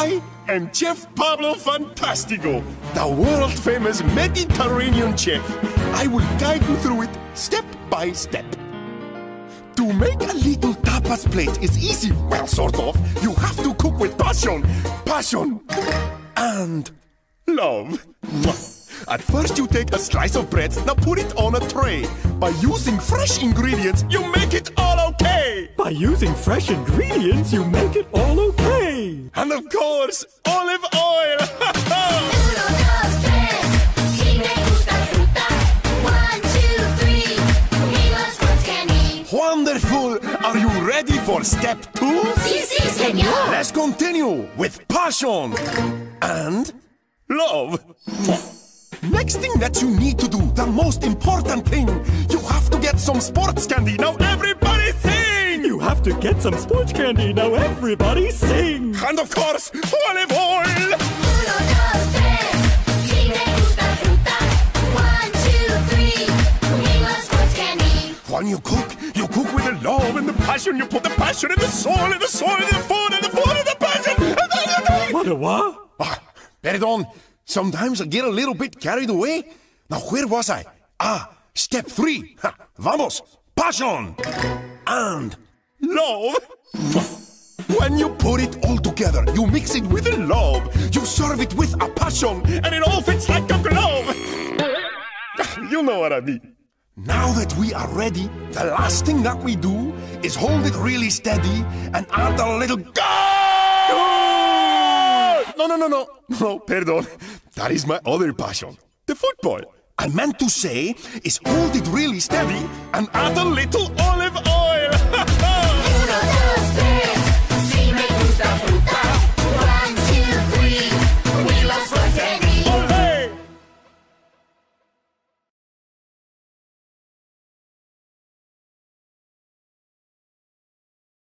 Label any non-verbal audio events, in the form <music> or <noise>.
I am Chef Pablo Fantastico, the world famous Mediterranean chef. I will guide you through it step by step. To make a little tapas plate is easy, well, sort of. You have to cook with passion, passion, and love. <laughs> At first, you take a slice of bread, now put it on a tray. By using fresh ingredients, you make it all okay. By using fresh ingredients, you make it all okay. And of course, olive oil. Uno, dos, tres. Si me gusta fruta. One, two, three. Viva Sports Candy. Wonderful. Are you ready for step two? Sí, sí, señor. Let's continue with passion and love. Next thing that you need to do, the most important thing, you have to get some sports candy. Now everybody sing! You have to get some sports candy. Now everybody sing. And of course, olive oil! Uno, dos, tres. Si me gusta fruta. One, two, three. Viva Sports Candy. When you cook, you cook with the love and the passion. You put the passion in the soul, and the soul in the food, and the food in the passion. And then you do- What a what? Ah, perdon. Sometimes I get a little bit carried away. Now, where was I? Ah, step three. Ha, vamos. Passion. And love. When you put it all together, you mix it with a love. You serve it with a passion, and it all fits like a glove. <laughs> You know what I mean. Now that we are ready, the last thing that we do is hold it really steady and add a little goal! No, no, no, no. No, pardon. That is my other passion. The football. I meant to say is hold it really steady and add a little olive oil.